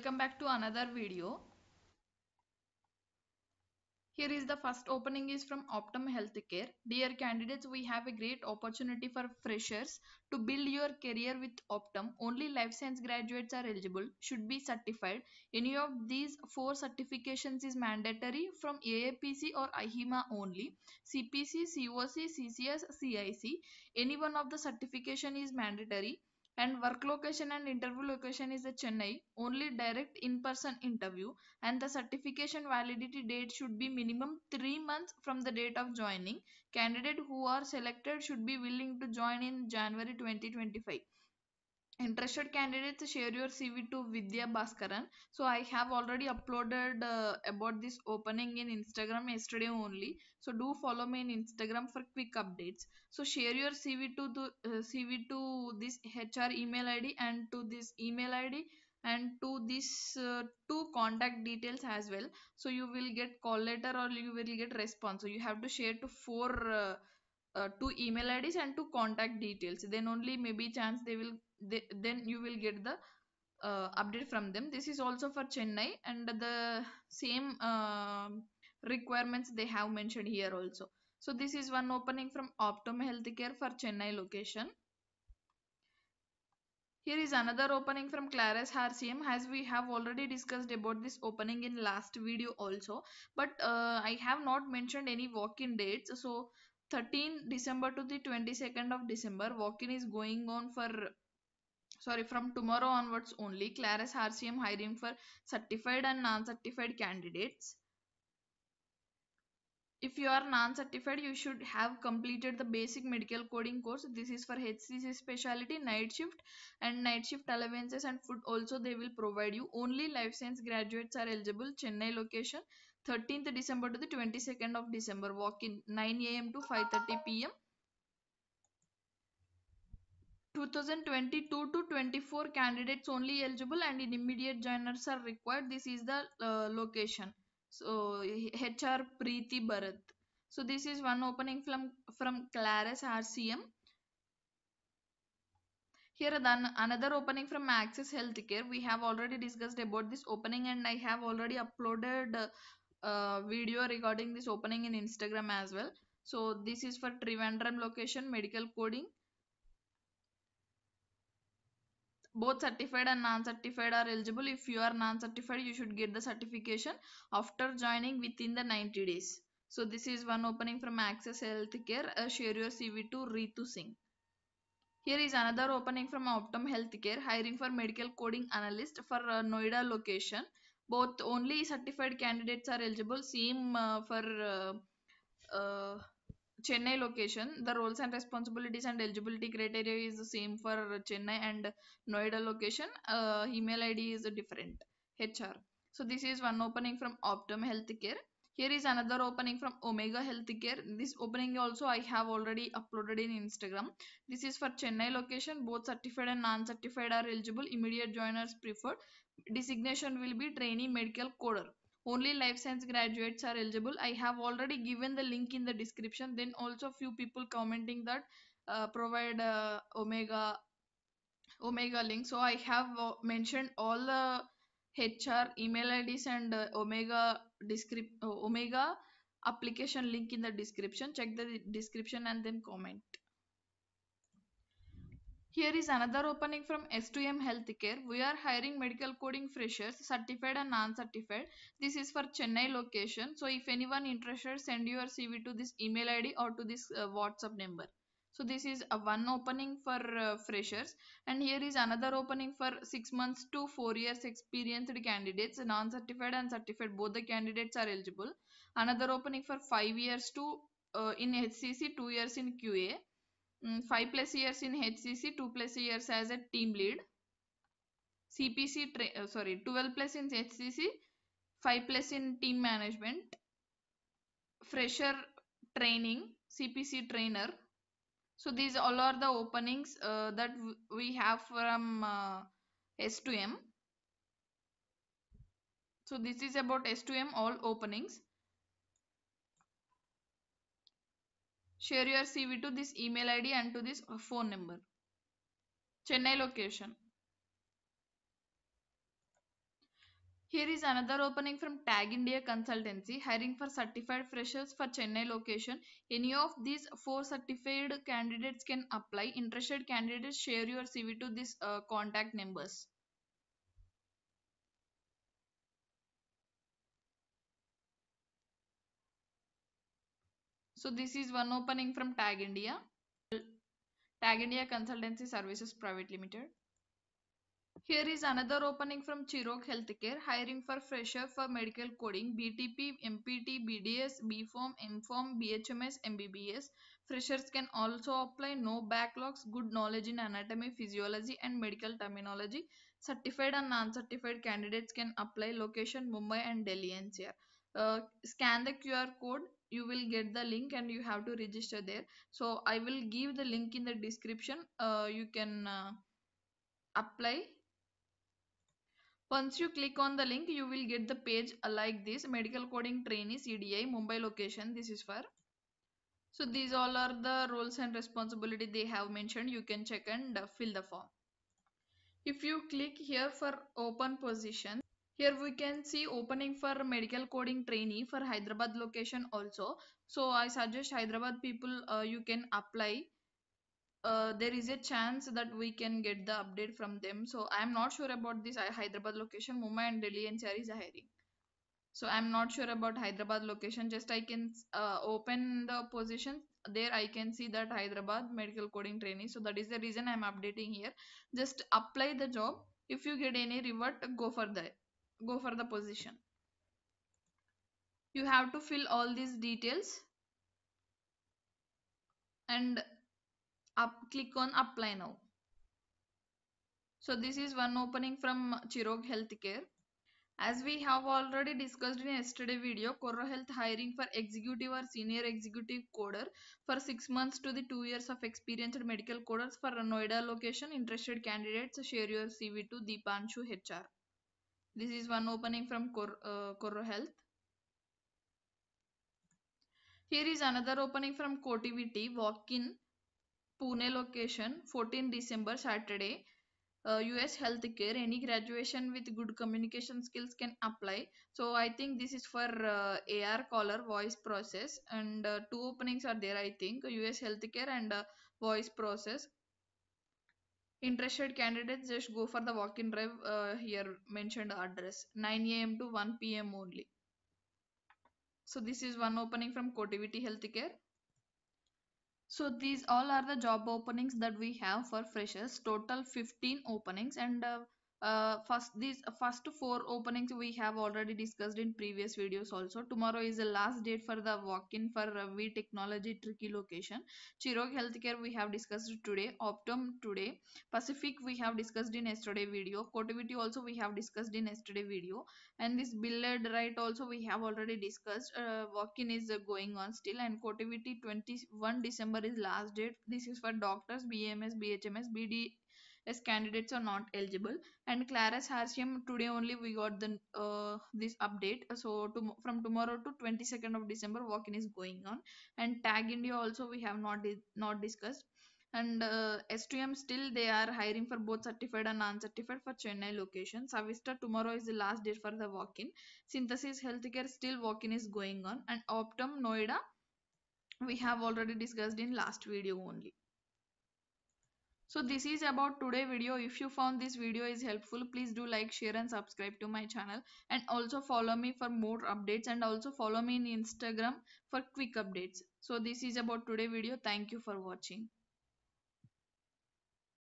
welcome back to another video. Here is the first opening is from optum healthcare. Dear candidates we have a great opportunity for freshers to build your career with optum. Only life science graduates are eligible should be certified. Any of these four certifications is mandatory from aapc or ihima only. Cpc coc ccs cic any one of the certification is mandatory and work location and interview location is Chennai. Only direct in-person interview and the certification validity date should be minimum 3 months from the date of joining. Candidate who are selected should be willing to join in January 2025 interested candidates share your cv to vidhyaa baskaran. So i have already uploaded uh, about this opening in instagram yesterday only. So do follow me in instagram for quick updates. So share your cv to the uh, cv to this hr email id and to this email id and to this uh, two contact details as well. So you will get call letter or you will get response. So you have to share to four uh, uh, two email ids and two contact details. Then only maybe chance they will they, then you will get the uh, update from them. This is also for chennai and the same uh, requirements they have mentioned here also. So this is one opening from optum healthcare for chennai location. Here is another opening from Claris RCM as we have already discussed about this opening in last video also but uh, I have not mentioned any walk-in dates. So 13 December to the 22nd of December walk-in is going on for sorry from tomorrow onwards only. Claris RCM hiring for certified and non-certified candidates. If you are non-certified you should have completed the basic medical coding course. This is for hcc specialty night shift and night shift allowances and food also they will provide you. Only life science graduates are eligible. Chennai location 13th december to the 22nd of december walk in 9 am to 5:30 pm 2022 to 24 candidates only eligible and immediate joiners are required. This is the uh, location. So hr preeti bharat. So this is one opening from from claris rcm here then another opening from access healthcare. We have already discussed about this opening and i have already uploaded uh, video regarding this opening in instagram as well. So this is for trivandrum location medical coding. Both certified and non-certified are eligible. If you are non-certified you should get the certification after joining within the 90 days. So this is one opening from access healthcare uh, share your cv to ritu singh. Here is another opening from optum healthcare hiring for medical coding analyst for uh, noida location both only certified candidates are eligible same uh, for uh, uh, Chennai location, the roles and responsibilities and eligibility criteria is the same for Chennai and Noida location. Uh, email ID is different. HR. So this is one opening from Optum Healthcare. Here is another opening from Omega Healthcare. This opening also I have already uploaded in Instagram. This is for Chennai location. Both certified and non-certified are eligible. Immediate joiners preferred. Designation will be trainee medical coder only life science graduates are eligible i have already given the link in the description then also few people commenting that uh, provide uh, omega omega link so i have uh, mentioned all the hr email ids and uh, omega descrip omega application link in the description check the description and then comment here is another opening from S2M Healthcare. We are hiring medical coding freshers, certified and non-certified. This is for Chennai location. So if anyone interested, send your CV to this email ID or to this uh, WhatsApp number. So this is a one opening for uh, freshers and here is another opening for 6 months to 4 years experienced candidates, non-certified and certified. Both the candidates are eligible. Another opening for 5 years to uh, in HCC, 2 years in QA. Mm, 5 plus years in HCC, 2 plus years as a team lead. CPC, uh, sorry, 12 plus in HCC, 5 plus in team management. Fresher training, CPC trainer. So these all are the openings uh, that we have from uh, S2M. So this is about S2M all openings. Share your CV to this email ID and to this phone number. Chennai location. Here is another opening from Tag India Consultancy, hiring for certified freshers for Chennai location. Any of these four certified candidates can apply. Interested candidates share your CV to these uh, contact numbers. So this is one opening from Tag India. Tag India Consultancy Services Private Limited. Here is another opening from Chirok Healthcare, hiring for fresher for medical coding, BPT, MPT, BDS, BPharm, MPharm, BHMS, MBBS. Freshers can also apply, no backlogs, good knowledge in anatomy, physiology and medical terminology. Certified and non-certified candidates can apply location Mumbai and Delhi NCR. Uh, scan the QR code, you will get the link and you have to register there. So I will give the link in the description. Uh, you can uh, apply once you click on the link, you will get the page like this medical coding trainee CDI Mumbai location. This is for. So these all are the roles and responsibility they have mentioned. You can check and uh, fill the form. If you click here for open position, here we can see opening for medical coding trainee for Hyderabad location also. So I suggest Hyderabad people uh, you can apply uh, there is a chance that we can get the update from them. So I'm not sure about this Hyderabad location. Mumbai and Delhi NCR is hiring. So I'm not sure about Hyderabad location. Just I can uh, open the position. There I can see that Hyderabad medical coding training. So that is the reason I'm updating here. Just apply the job. If you get any revert, go for the go for the position. You have to fill all these details and up click on apply now. So this is one opening from Chirok Healthcare. As we have already discussed in yesterday video Corro Health hiring for executive or senior executive coder for 6 months to the 2 years of experienced medical coders for Noida location interested candidates share your CV to Deepanshu HR this is one opening from Cor uh, Health. Here is another opening from Cotiviti walk-in Pune location 14 December Saturday uh, US healthcare any graduation with good communication skills can apply so I think this is for uh, AR caller voice process and uh, two openings are there I think US healthcare and uh, voice process interested candidates just go for the walk-in drive uh, here mentioned address 9 a.m. to 1 p.m. only so this is one opening from Cotiviti Healthcare so these all are the job openings that we have for freshers. Total 15 openings and uh, uh, first these uh, first four openings we have already discussed in previous videos also. Tomorrow is the last date for the walk-in for v technology trichy location. Chirok healthcare we have discussed today. Optum today. Pacific we have discussed in yesterday video. Cotiviti also we have discussed in yesterday video. And this billed right also we have already discussed. Uh, walk-in is uh, going on still. And cotiviti 21 december is last date. This is for doctors bms bhms bd as candidates are not eligible and claris rcm today only we got the uh, this update so to, from tomorrow to 22nd of december walk-in is going on and tag india also we have not not discussed and uh, S2M still they are hiring for both certified and non-certified for Chennai location. Savista tomorrow is the last date for the walk-in. Synthesis Healthcare still walk-in is going on and Optum Noida we have already discussed in last video only. So this is about today video. If you found this video is helpful, please do like, share and subscribe to my channel. And also follow me for more updates and also follow me in Instagram for quick updates. So this is about today video. Thank you for watching.